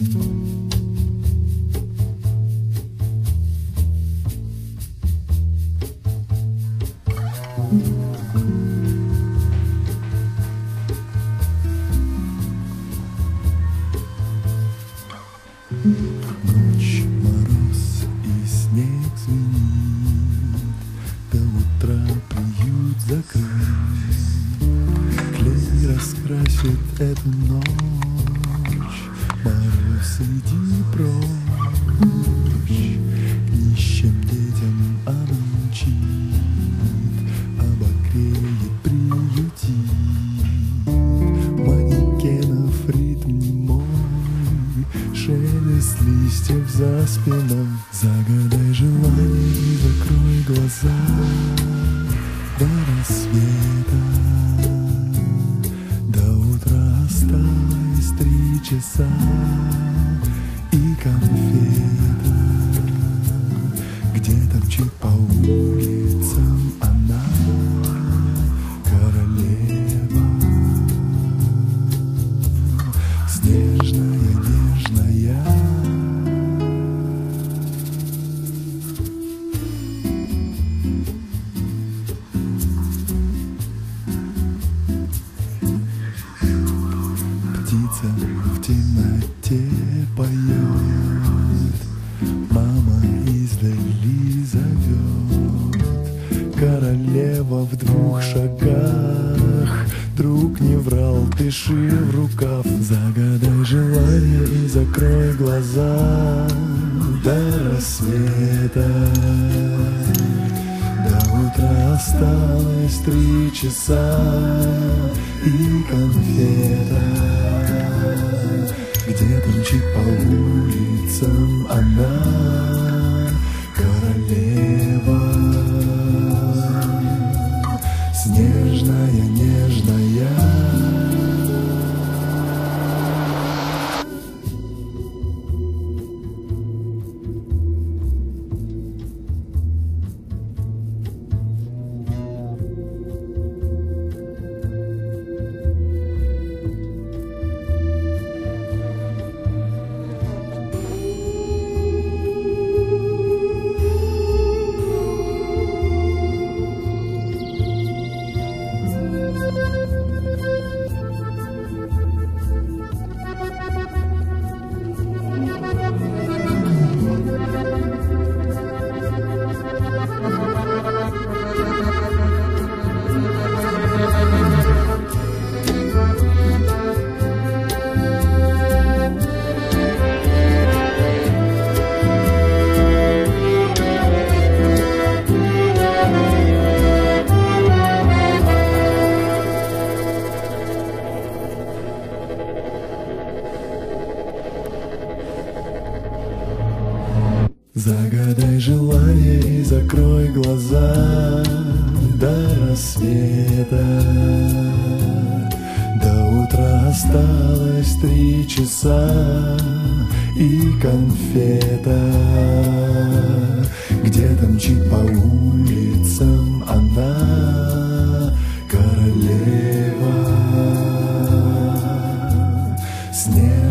Ночь, мороз и снег звенит, До утра приют закрыт. Клей раскрасит эту ночь, Иди прочь, Нищим детям обучит, Обогреет, приютит. Манекенов ритм немой, Шелест листьев за спиной. Загадай желание и закрой глаза до рассвета. До утра осталось три часа темноте поет Мама издали зовет Королева в двух шагах. Друг не врал, пиши в рукав. Загадай желание и закрой глаза. До рассвета. До утра осталось три часа. И конфета Где-то мчит по улицам. Она Королева. Снежная, Загадай желание и закрой глаза до рассвета. До утра осталось три часа и конфета. Где-то мчит по улицам она, королева. Снег